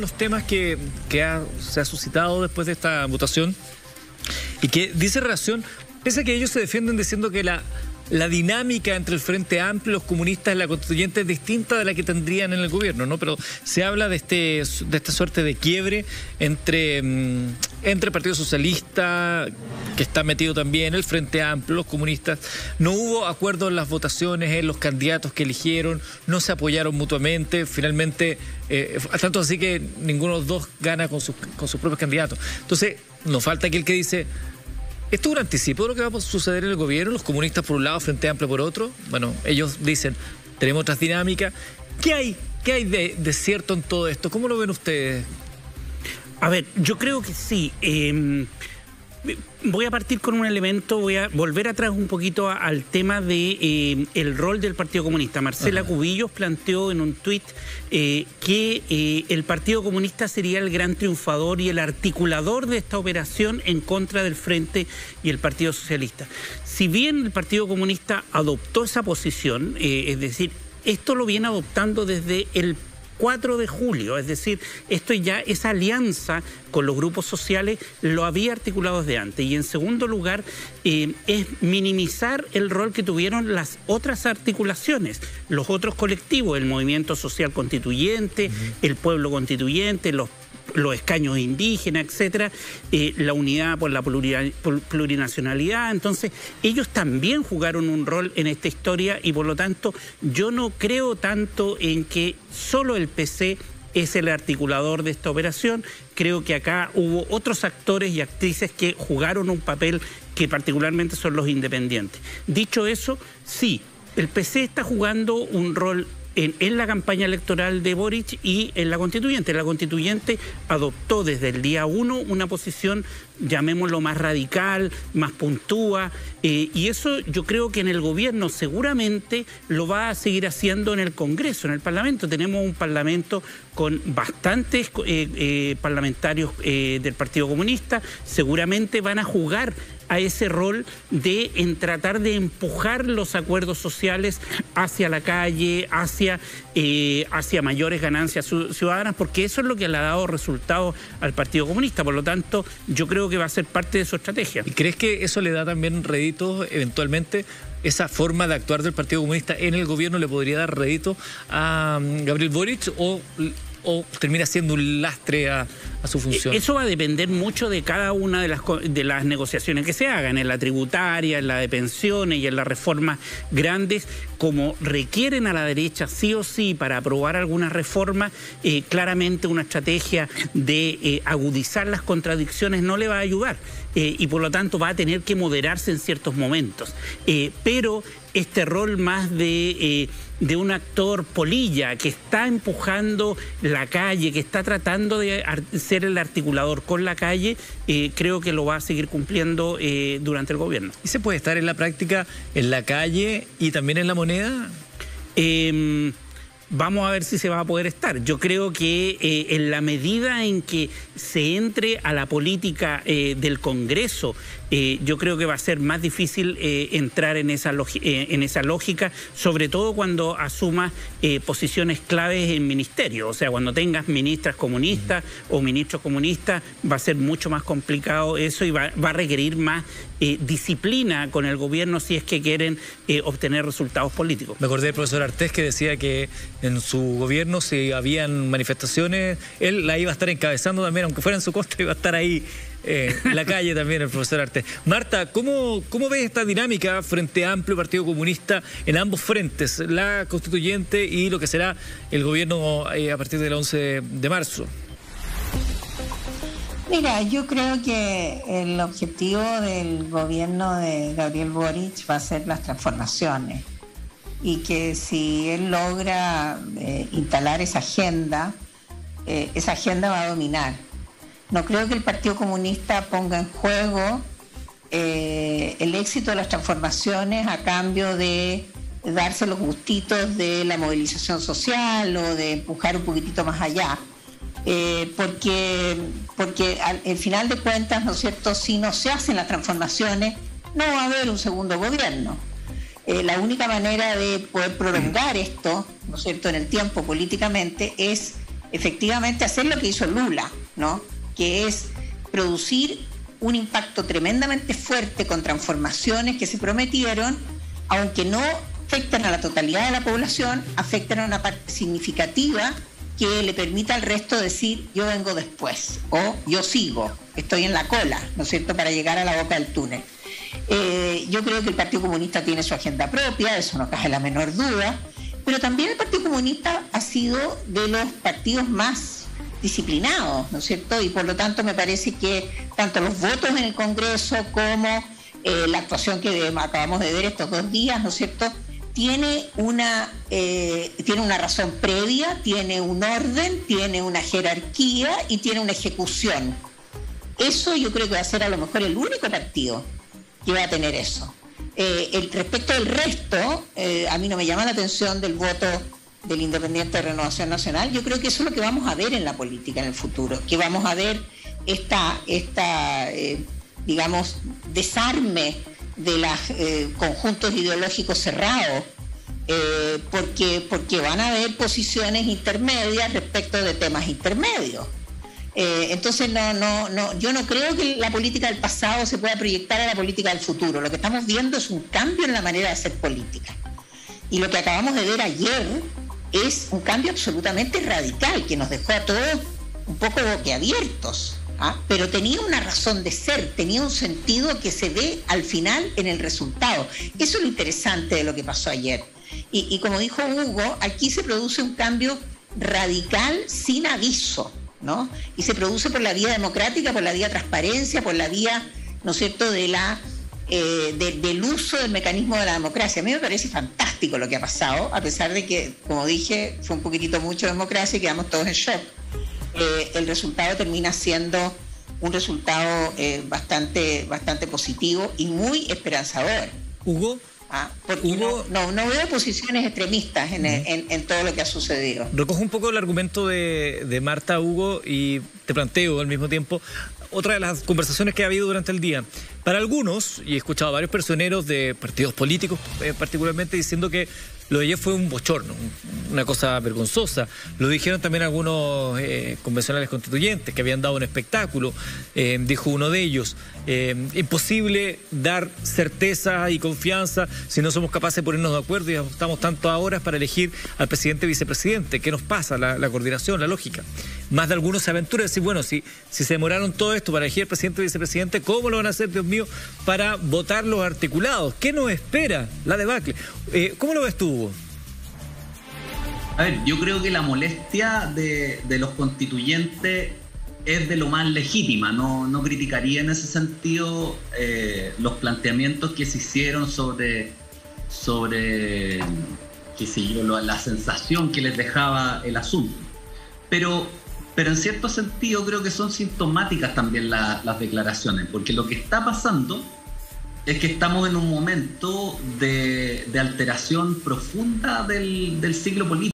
los temas que, se ha suscitado después de esta votación y que dice relación, pese a que ellos se defienden diciendo que la la dinámica entre el Frente Amplio, los comunistas la constituyente es distinta de la que tendrían en el gobierno, ¿no? Pero se habla de este de esta suerte de quiebre entre, mm, entre el Partido Socialista, que está metido también, el Frente Amplio, los comunistas. No hubo acuerdo en las votaciones, en los candidatos que eligieron, no se apoyaron mutuamente. Finalmente, eh, tanto así que ninguno de los dos gana con sus, con sus propios candidatos. Entonces, nos falta aquel que dice ¿Esto es un anticipo de lo que va a suceder en el gobierno? Los comunistas por un lado, Frente Amplio por otro. Bueno, ellos dicen, tenemos otras dinámicas. ¿Qué hay, qué hay de, cierto en todo esto? ¿Cómo lo ven ustedes? A ver, yo creo que sí. Em, Voy a partir con un elemento, voy a volver atrás un poquito al tema de eh, el rol del Partido Comunista. Marcela Cubillos planteó en un tuit eh, que eh, el Partido Comunista sería el gran triunfador y el articulador de esta operación en contra del Frente y el Partido Socialista. Si bien el Partido Comunista adoptó esa posición, es decir, esto lo viene adoptando desde el 4 de julio, es decir, esto ya, esa alianza con los grupos sociales lo había articulado desde antes. Y en segundo lugar, eh, es minimizar el rol que tuvieron las otras articulaciones, los otros colectivos, el movimiento social constituyente, el pueblo constituyente, los los escaños indígenas, etcétera, eh, la unidad por la plurinacionalidad. Entonces, ellos también jugaron un rol en esta historia y por lo tanto yo no creo tanto en que solo el PC es el articulador de esta operación. Creo que acá hubo otros actores y actrices que jugaron un papel que particularmente son los independientes. Dicho eso, sí, el PC está jugando un rol en, la campaña electoral de Boric y en la constituyente. La constituyente adoptó desde el día uno una posición, llamémoslo más radical, más puntúa, eh, y eso yo creo que en el gobierno seguramente lo va a seguir haciendo en el Congreso, en el Parlamento. Tenemos un Parlamento con bastantes eh, eh, parlamentarios del Partido Comunista, seguramente van a jugar a ese rol de en tratar de empujar los acuerdos sociales hacia la calle, hacia, eh, hacia mayores ganancias ciudadanas, porque eso es lo que le ha dado resultados al Partido Comunista. Por lo tanto, yo creo que va a ser parte de su estrategia. ¿Y crees que eso le da también réditos eventualmente? esa forma de actuar del Partido Comunista en el gobierno le podría dar rédito a mm, Gabriel Boric o o termina siendo un lastre a, su función? Eso va a depender mucho de cada una de las, de las negociaciones que se hagan, en la tributaria, en la de pensiones y en las reformas grandes, como requieren a la derecha sí o sí para aprobar alguna reforma, eh, claramente una estrategia de eh, agudizar las contradicciones no le va a ayudar. Eh, y por lo tanto va a tener que moderarse en ciertos momentos. pero este rol más de de un actor polilla que está empujando la calle, que está tratando de ser el articulador con la calle, eh, creo que lo va a seguir cumpliendo eh, durante el gobierno. ¿Y se puede estar en la práctica en la calle y también en la moneda? Em, vamos a ver si se va a poder estar. Yo creo que eh, en la medida en que se entre a la política del Congreso eh, yo creo que va a ser más difícil eh, entrar en esa, eh, lógica, sobre todo cuando asumas posiciones claves en ministerio. O sea, cuando tengas ministras comunistas o ministros comunistas, va a ser mucho más complicado eso y va, a requerir más disciplina con el gobierno si es que quieren obtener resultados políticos. Me acordé del profesor Artés que decía que en su gobierno si habían manifestaciones, él la iba a estar encabezando también, aunque fuera en su costa, iba a estar ahí eh, la calle también, el profesor Arte. Marta, ¿cómo, ¿cómo ves esta dinámica frente a Amplio Partido Comunista en ambos frentes, la constituyente y lo que será el gobierno eh, a partir del 11 de marzo? Mira, yo creo que el objetivo del gobierno de Gabriel Boric va a ser las transformaciones y que si él logra eh, instalar esa agenda, esa agenda va a dominar no creo que el Partido Comunista ponga en juego eh, el éxito de las transformaciones a cambio de darse los gustitos de la movilización social o de empujar un poquitito más allá. Eh, porque, porque al, final de cuentas, ¿no es cierto?, si no se hacen las transformaciones, no va a haber un segundo gobierno. Eh, la única manera de poder prolongar esto, ¿no es cierto?, en el tiempo políticamente es efectivamente hacer lo que hizo Lula, ¿no? Que es producir un impacto tremendamente fuerte con transformaciones que se prometieron, aunque no afectan a la totalidad de la población, afectan a una parte significativa que le permita al resto decir yo vengo después o yo sigo, estoy en la cola, ¿no es cierto?, para llegar a la boca del túnel. Eh, yo creo que el Partido Comunista tiene su agenda propia, eso no cabe la menor duda, pero también el Partido Comunista ha sido de los partidos más disciplinados, ¿no es cierto? Y por lo tanto me parece que tanto los votos en el Congreso como eh, la actuación que acabamos de ver estos dos días, ¿no es cierto?, tiene una, eh, tiene una razón previa, tiene un orden, tiene una jerarquía y tiene una ejecución. Eso yo creo que va a ser a lo mejor el único partido va a tener eso. Eh, respecto del resto, eh, a mí no me llama la atención del voto del Independiente de Renovación Nacional. Yo creo que eso es lo que vamos a ver en la política en el futuro, que vamos a ver esta, esta digamos, desarme de los eh, conjuntos ideológicos cerrados, eh, porque, porque van a haber posiciones intermedias respecto de temas intermedios. Eh, entonces, no, no, no, yo no creo que la política del pasado se pueda proyectar a la política del futuro. Lo que estamos viendo es un cambio en la manera de hacer política. Y lo que acabamos de ver ayer es un cambio absolutamente radical que nos dejó a todos un poco boquiabiertos. ¿ah? pero tenía una razón de ser, tenía un sentido que se ve al final en el resultado. Eso es lo interesante de lo que pasó ayer. Y, como dijo Hugo, aquí se produce un cambio radical sin aviso, Y se produce por la vía democrática, por la vía transparencia, por la vía, ¿no es cierto?, de la eh, del uso del mecanismo de la democracia. A mí me parece fantástico lo que ha pasado, a pesar de que, como dije, fue un poquitito mucho democracia y quedamos todos en shock. Eh, el resultado termina siendo un resultado eh, bastante, bastante positivo y muy esperanzador. Hugo. Ah, porque no, no, veo posiciones extremistas en, en, todo lo que ha sucedido. Recojo un poco el argumento de, de Marta, Hugo, y te planteo al mismo tiempo otra de las conversaciones que ha habido durante el día. Para algunos, y he escuchado a varios personeros de partidos políticos eh, particularmente diciendo que lo de ayer fue un bochorno, una cosa vergonzosa. Lo dijeron también algunos eh, convencionales constituyentes que habían dado un espectáculo, eh, dijo uno de ellos. Imposible dar certeza y confianza si no somos capaces de ponernos de acuerdo y estamos tanto a horas para elegir al presidente y vicepresidente. ¿Qué nos pasa? La, coordinación, la lógica. Más de algunos se aventuran a decir, bueno, si, si se demoraron todo esto para elegir al presidente y vicepresidente, ¿cómo lo van a hacer, mío, para votar los articulados? ¿Qué nos espera la debacle? ¿Cómo lo ves tú? A ver, yo creo que la molestia de, los constituyentes es de lo más legítima, no, no criticaría en ese sentido eh, los planteamientos que se hicieron sobre, sobre qué sé la sensación que les dejaba el asunto. Pero, pero en cierto sentido creo que son sintomáticas también las declaraciones, porque lo que está pasando es que estamos en un momento de, alteración profunda del, ciclo político.